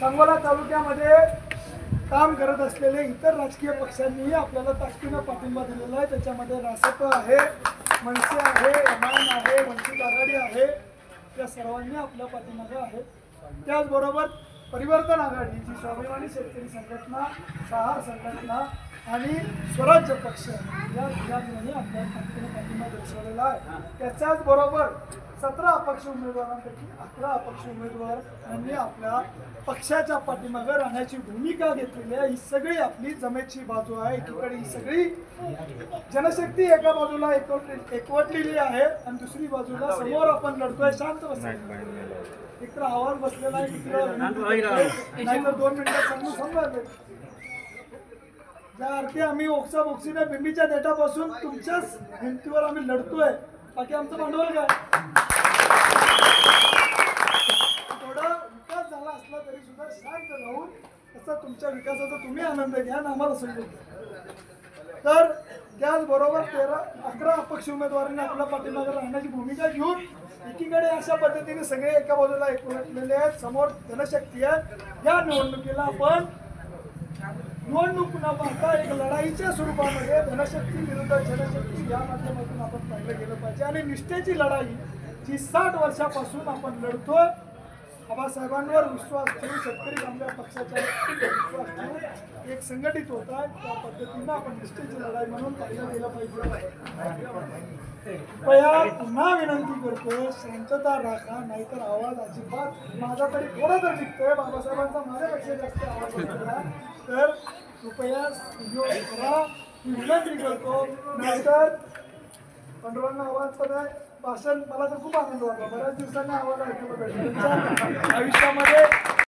सांगोला तालुक्यामध्ये काम करत असलेले इतर राजकीय पक्षांनीही आपल्याला ताकदीनं पाठिंबा दिलेला आहे. त्याच्यामध्ये रासप आहे मनसे आहे मान आहे वंचित आघाडी आहे. या सर्वांनी आपल्या पाठिंबा आहे. त्याचबरोबर परिवर्तन आघाडी जी स्वाभिमानी शेतकरी संघटना सहार संघटना आणि स्वराज्य पक्ष या तिघांनीही आपल्या ताकदीनं पाठिंबा दर्शवलेला आहे. त्याच्याच बरोबर सतरा अपक्ष उमेदवारांपैकी अकरा अपक्ष उमेदवार यांनी आपल्या पक्षाच्या पाठीमागे राहण्याची भूमिका घेतलेली आहे. ही सगळी आपली जमेची बाजू आहे. एकीकडे ही सगळी जनशक्ती एका बाजूला एकवट एकवटलेली आहे आणि दुसरी बाजूला समोर आपण लढतोय. शांत बसायचं एक तर आवाज बसलेला आहे दुसरा नाहीतर दोन मिनिटात सांगून समजायचं ज्या अर्थी आम्ही ओक्सा बोक्सीने बिंबीच्या देठापासून तुमच्याच भिंतीवर आम्ही लढतोय. बाकी आमचं भांडवल काय? थोडा विकास झाला असला तरी सुद्धा शांत राहून त्याचा तुमच्या विकासाचा तुम्ही आनंद घ्या आणि आम्हाला समजून तर त्याचबरोबर तेरा अकरा अपक्ष उमेदवारांनी आपल्या पाठीमागे राहण्याची भूमिका घेऊन एकीकडे अशा पद्धतीने सगळे एका बाजूला एकूण आहेत समोर जनशक्ती आहे. या निवडणुकीला आपण निवडणूक न पाहता एक लढाईच्या स्वरूपामध्ये धनशक्ती विरुद्ध जनशक्ती या माध्यमातून आपण पाहिलं गेलं पाहिजे. आणि निष्ठेची लढाई जी साठ वर्षापासून आपण लढतोय बाबासाहेबांवर विश्वास ठेवून शेतकरी आमच्या पक्षाच्या विश्वास ठेवून एक संघटित होत आहे. त्या पद्धतीनं आपण निष्ठेची लढाई म्हणून पाहिलं गेलं पाहिजे. कृपया पुन्हा विनंती करतोय शांतता राखा नाहीतर आवाज अजिबात माझा तरी थोडा तर निघतोय. बाबासाहेबांचा माझ्यापेक्षा जास्त आवाज तर कृपया स्टुडिओ करा. मी विनंती करतो. नाहीतर आवाज पण आहे भाषण मला तर खूप आनंद वाटला बऱ्याच दिवसांनी आवाज ऐकायला भेटला आयुष्यामध्ये